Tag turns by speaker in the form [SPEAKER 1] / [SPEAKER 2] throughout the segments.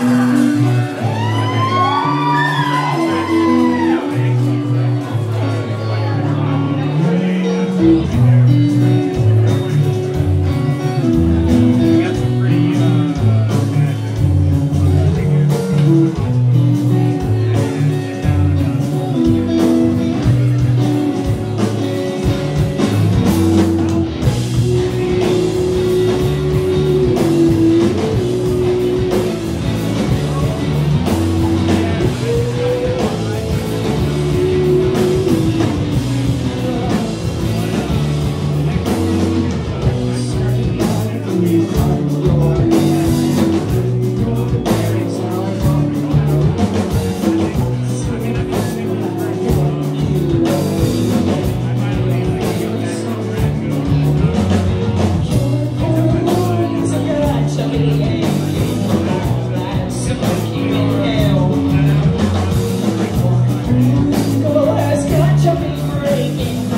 [SPEAKER 1] Música something's breaking.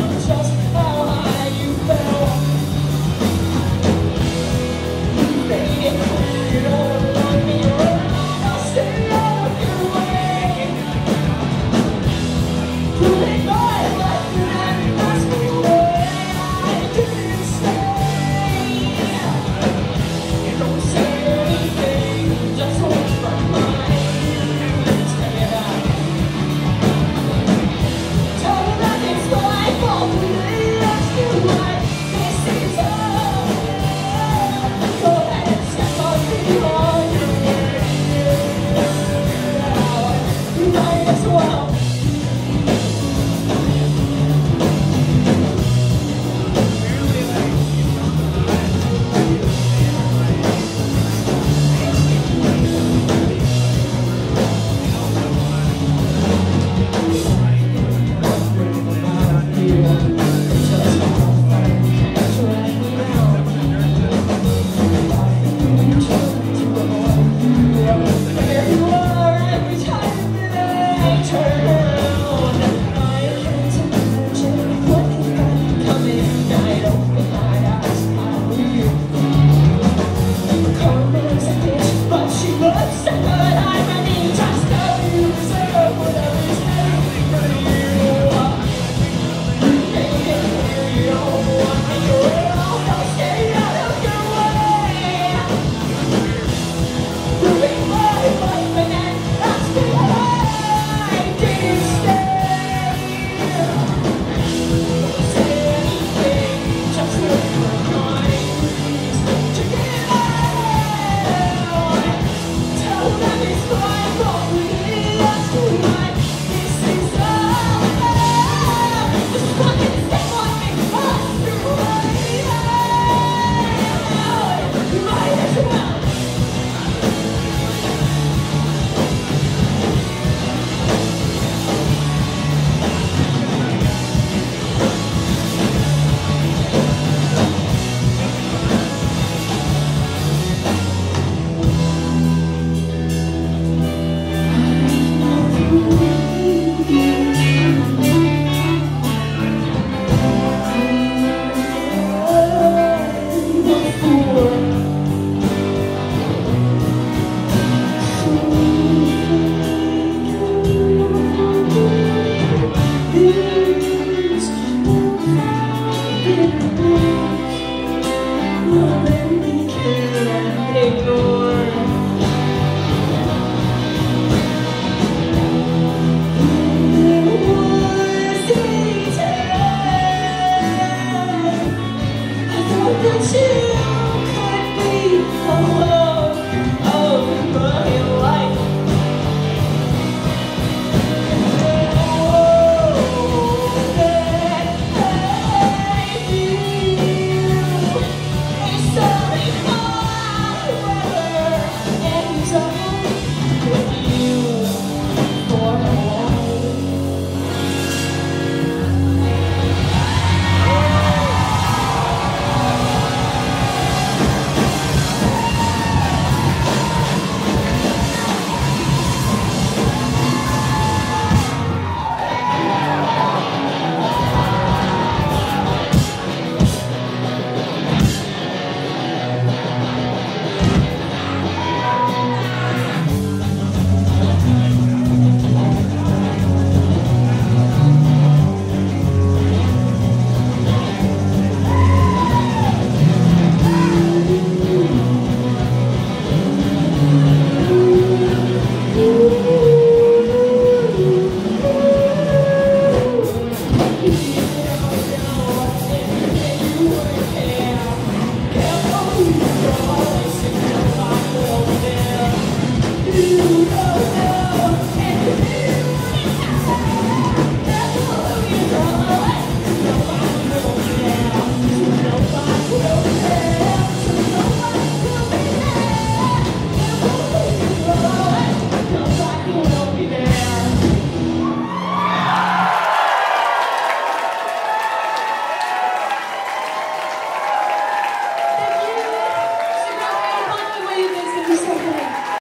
[SPEAKER 1] you.